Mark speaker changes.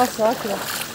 Speaker 1: 好吃，好吃。